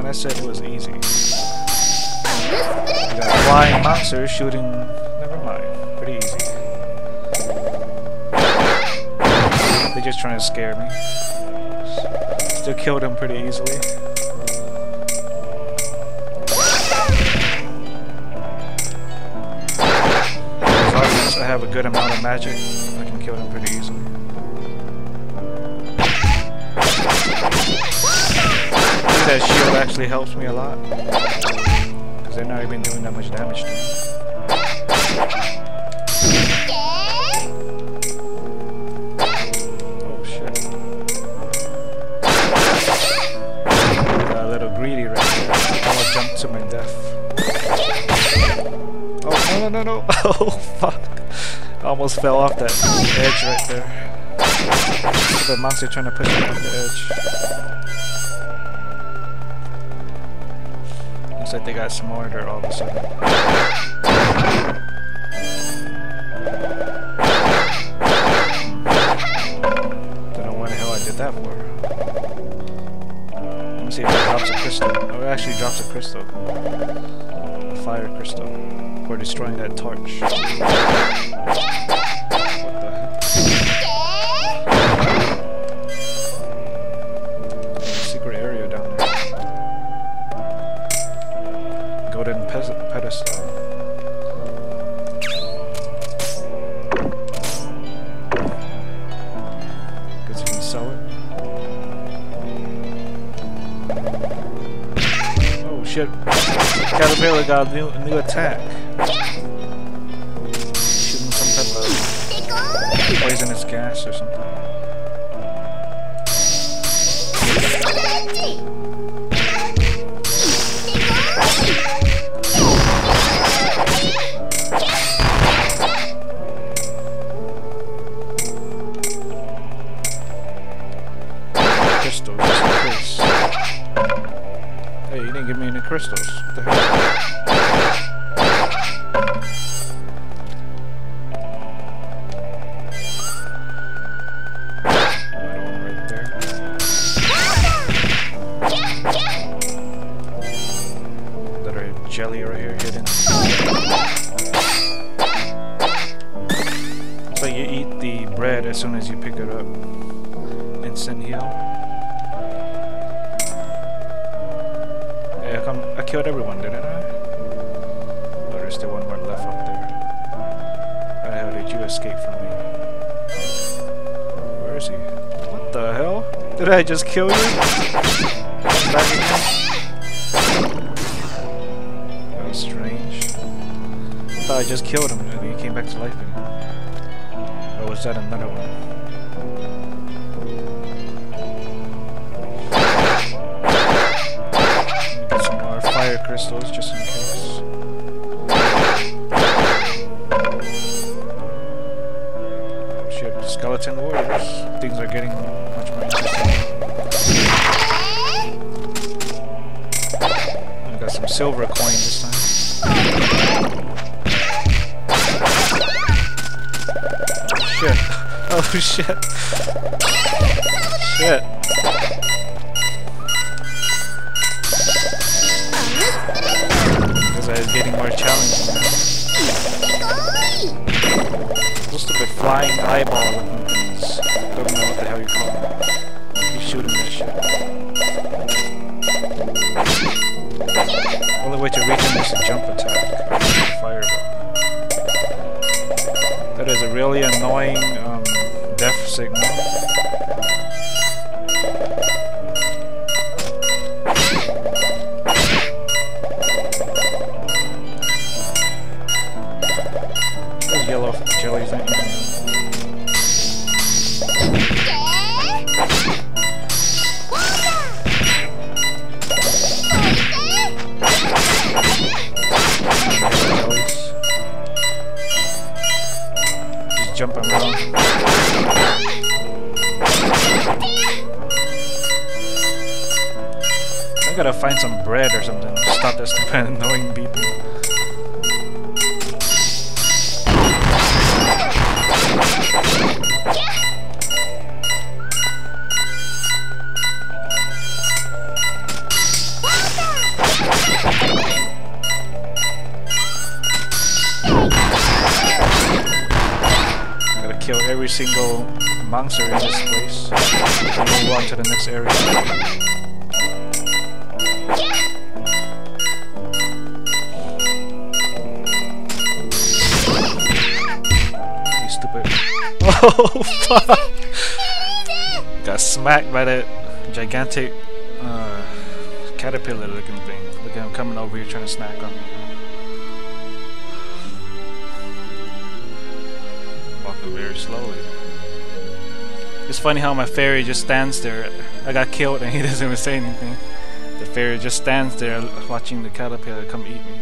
when I said it was easy. You got flying monsters shooting. Never mind. Pretty easy. They're just trying to scare me. Still killed them pretty easily. As long as I have a good amount of magic, I can kill them pretty easily. That shield actually helps me a lot. Because they're not even doing that much damage to me. Oh shit. A little greedy right to my death. Oh, no, no, no. Oh, fuck. Almost fell off that edge right there. The monster trying to push me off the edge. Looks like they got some order all of a sudden. Don't know why the hell I did that for. Let me see if it drops a crystal. Oh, it actually drops a crystal. A fire crystal. For destroying that torch. Shit. Caterpillar got a new, a new attack. Shooting some type of poisonous gas or something. The jelly right here, hidden. But you eat the bread as soon as you pick it up. Instant heal. Yeah, come, I killed everyone, didn't I? Or there's still one more left up there. How the hell did you escape from me? Where is he? What the hell? Did I just kill you? Back again? That was strange. I thought I just killed him and he came back to life again. Or was that another one? Crystals just in case. Shit, skeleton warriors. Things are getting much more interesting. I got some silver coin this time. Oh, shit. Oh shit. Shit. Because I getting more challenging now. Those stupid flying eyeball things. Don't know what the hell you call them. Keep shooting that shit. Only way to reach him is to jump attack. Fireball. That is a really annoying um, death signal. Those yellow jellies. Just jumping around. I gotta find some bread or something to stop this stupid annoying beeping. Kill every single monster in this place. And move on to the next area. You stupid. Oh fuck! Got smacked by that gigantic uh, caterpillar looking thing. Look at him coming over here trying to snack on me. Very slowly. It's funny how my fairy just stands there. I got killed and he doesn't even say anything. The fairy just stands there watching the caterpillar come eat me.